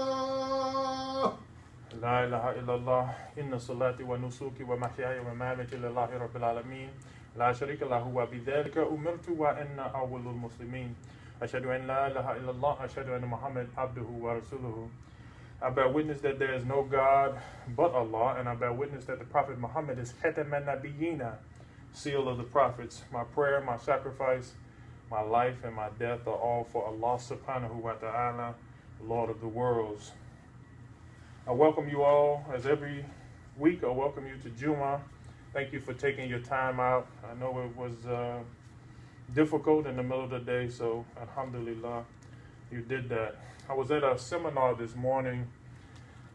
الله لا إله إلا الله إن صلاتي ونسوكي ومحياي ومماتي لله رب العالمين لا شريك له وبذلك أمرت وأنا أول المسلمين أشهد أن لا إله إلا الله أشهد أن محمد عبده ورسوله I bear witness that there is no God but Allah, and I bear witness that the Prophet Muhammad is Khatam al-Nabiyyina, seal of the prophets. My prayer, my sacrifice, my life, and my death are all for Allah subhanahu wa ta'ala, Lord of the worlds. I welcome you all, as every week, I welcome you to Juma. Thank you for taking your time out. I know it was uh, difficult in the middle of the day, so alhamdulillah, you did that. I was at a seminar this morning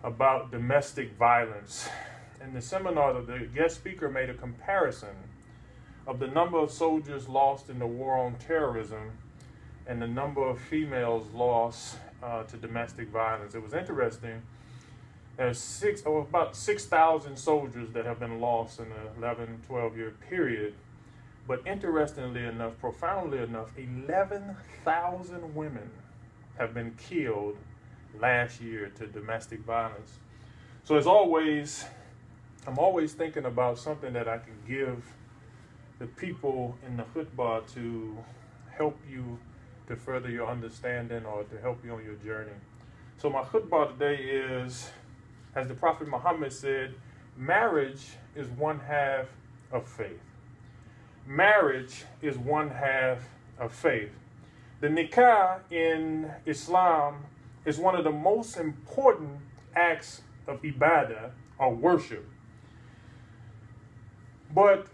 about domestic violence. In the seminar, the guest speaker made a comparison of the number of soldiers lost in the war on terrorism and the number of females lost uh, to domestic violence. It was interesting. There's six, oh, about 6,000 soldiers that have been lost in an 11, 12 year period. But interestingly enough, profoundly enough, 11,000 women have been killed last year to domestic violence. So as always, I'm always thinking about something that I can give the people in the khutbah to help you to further your understanding or to help you on your journey. So my khutbah today is, as the Prophet Muhammad said, marriage is one half of faith. Marriage is one half of faith. The nikah in Islam is one of the most important acts of ibadah or worship. But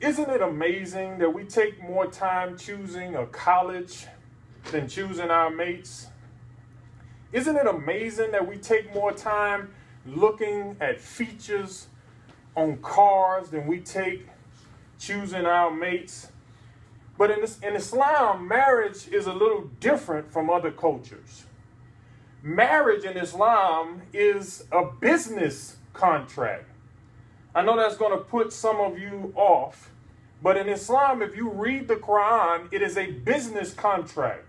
isn't it amazing that we take more time choosing a college than choosing our mates? Isn't it amazing that we take more time looking at features on cars than we take choosing our mates? But in, this, in Islam, marriage is a little different from other cultures. Marriage in Islam is a business contract. I know that's going to put some of you off, but in Islam, if you read the Quran, it is a business contract.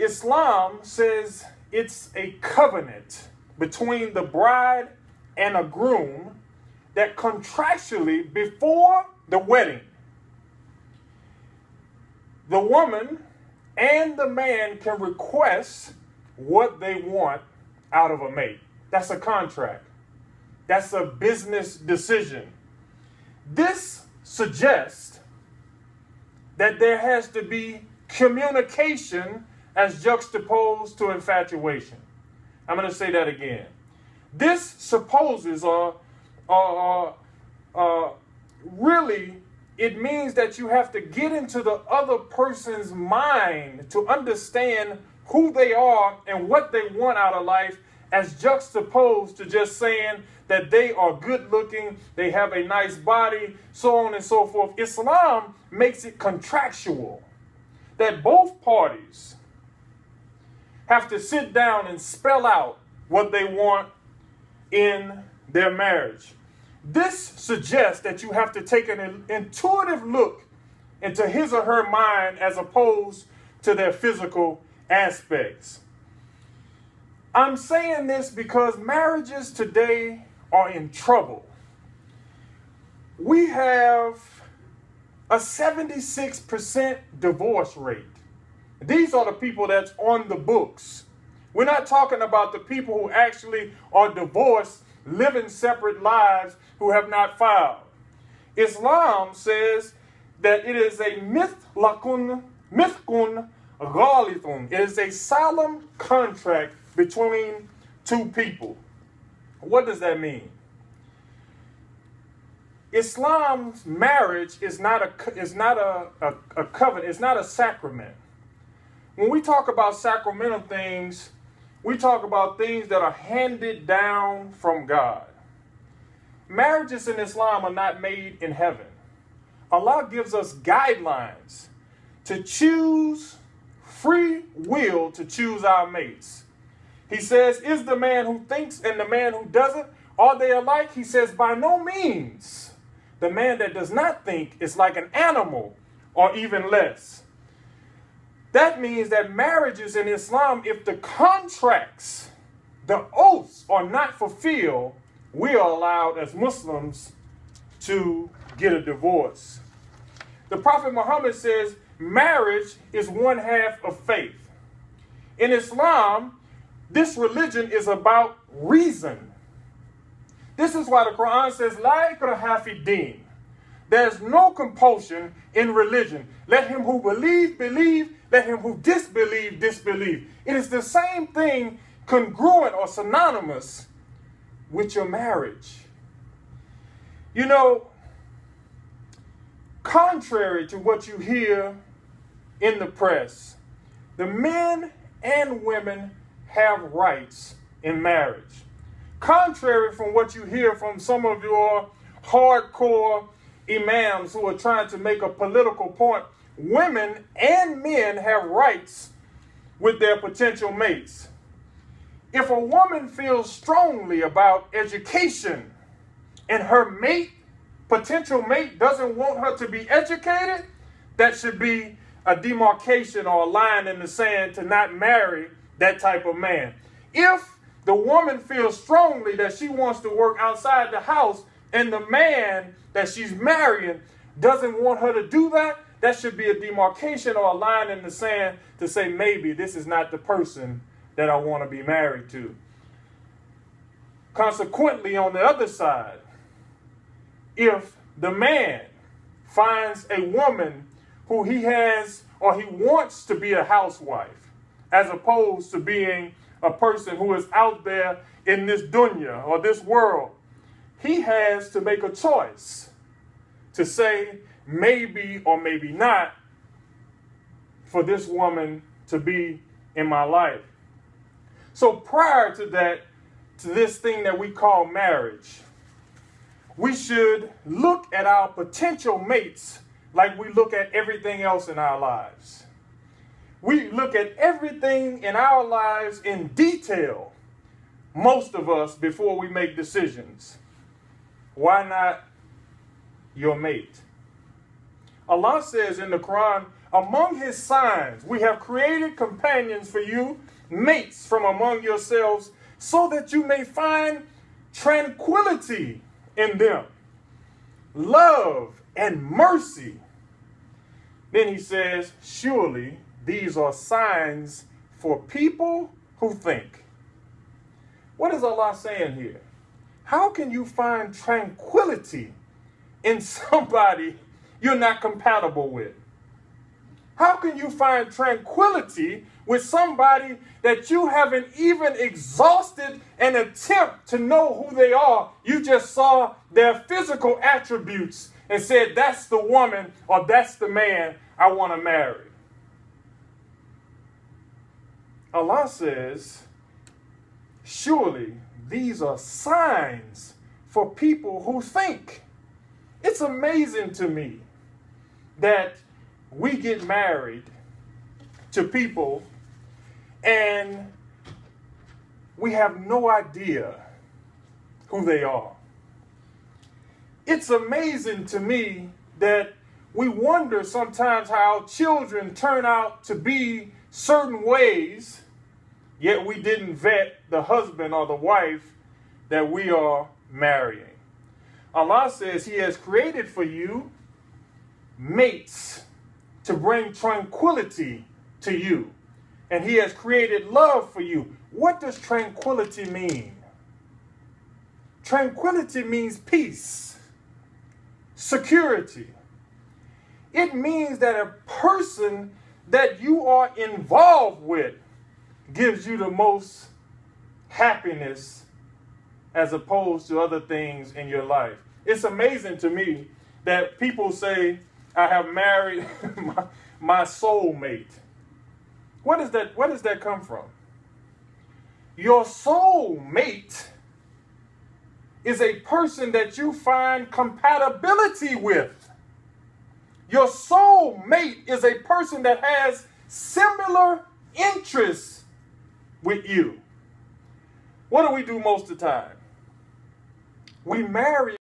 Islam says it's a covenant between the bride and a groom that contractually, before the wedding, the woman and the man can request what they want out of a mate. That's a contract. That's a business decision. This suggests that there has to be communication as juxtaposed to infatuation. I'm going to say that again. This supposes or, or, or, uh, really it means that you have to get into the other person's mind to understand who they are and what they want out of life as juxtaposed to just saying that they are good looking, they have a nice body, so on and so forth. Islam makes it contractual that both parties have to sit down and spell out what they want in their marriage. This suggests that you have to take an intuitive look into his or her mind as opposed to their physical aspects. I'm saying this because marriages today are in trouble. We have a 76% divorce rate. These are the people that's on the books. We're not talking about the people who actually are divorced, living separate lives, who have not filed. Islam says that it is a mithlakun, mithkun ghalithun. It is a solemn contract between two people. What does that mean? Islam's marriage is not a is not a, a, a covenant, it's not a sacrament. When we talk about sacramental things, we talk about things that are handed down from God. Marriages in Islam are not made in heaven. Allah gives us guidelines to choose free will to choose our mates. He says, Is the man who thinks and the man who doesn't, are they alike? He says, By no means. The man that does not think is like an animal or even less. That means that marriages in Islam, if the contracts, the oaths are not fulfilled, we are allowed as Muslims to get a divorce. The Prophet Muhammad says marriage is one half of faith. In Islam, this religion is about reason. This is why the Quran says, La ikraha din. There's no compulsion in religion. Let him who believe, believe. Let him who disbelieve, disbelieve. It is the same thing, congruent or synonymous with your marriage. You know, contrary to what you hear in the press, the men and women have rights in marriage. Contrary from what you hear from some of your hardcore imams who are trying to make a political point, women and men have rights with their potential mates. If a woman feels strongly about education and her mate, potential mate, doesn't want her to be educated, that should be a demarcation or a line in the sand to not marry that type of man. If the woman feels strongly that she wants to work outside the house and the man that she's marrying doesn't want her to do that, that should be a demarcation or a line in the sand to say maybe this is not the person that I want to be married to. Consequently, on the other side, if the man finds a woman who he has or he wants to be a housewife, as opposed to being a person who is out there in this dunya or this world he has to make a choice to say maybe or maybe not for this woman to be in my life. So prior to that, to this thing that we call marriage, we should look at our potential mates like we look at everything else in our lives. We look at everything in our lives in detail, most of us, before we make decisions. Why not your mate? Allah says in the Quran, among his signs, we have created companions for you, mates from among yourselves, so that you may find tranquility in them, love and mercy. Then he says, surely these are signs for people who think. What is Allah saying here? How can you find tranquility in somebody you're not compatible with? How can you find tranquility with somebody that you haven't even exhausted an attempt to know who they are? You just saw their physical attributes and said, That's the woman or that's the man I want to marry. Allah says, Surely these are signs for people who think. It's amazing to me that we get married to people and we have no idea who they are. It's amazing to me that we wonder sometimes how children turn out to be certain ways yet we didn't vet the husband or the wife that we are marrying. Allah says He has created for you mates to bring tranquility to you, and He has created love for you. What does tranquility mean? Tranquility means peace, security. It means that a person that you are involved with gives you the most happiness as opposed to other things in your life. It's amazing to me that people say, I have married my, my soulmate. What does that where does that come from? Your soulmate is a person that you find compatibility with. Your soulmate is a person that has similar interests with you. What do we do most of the time? We marry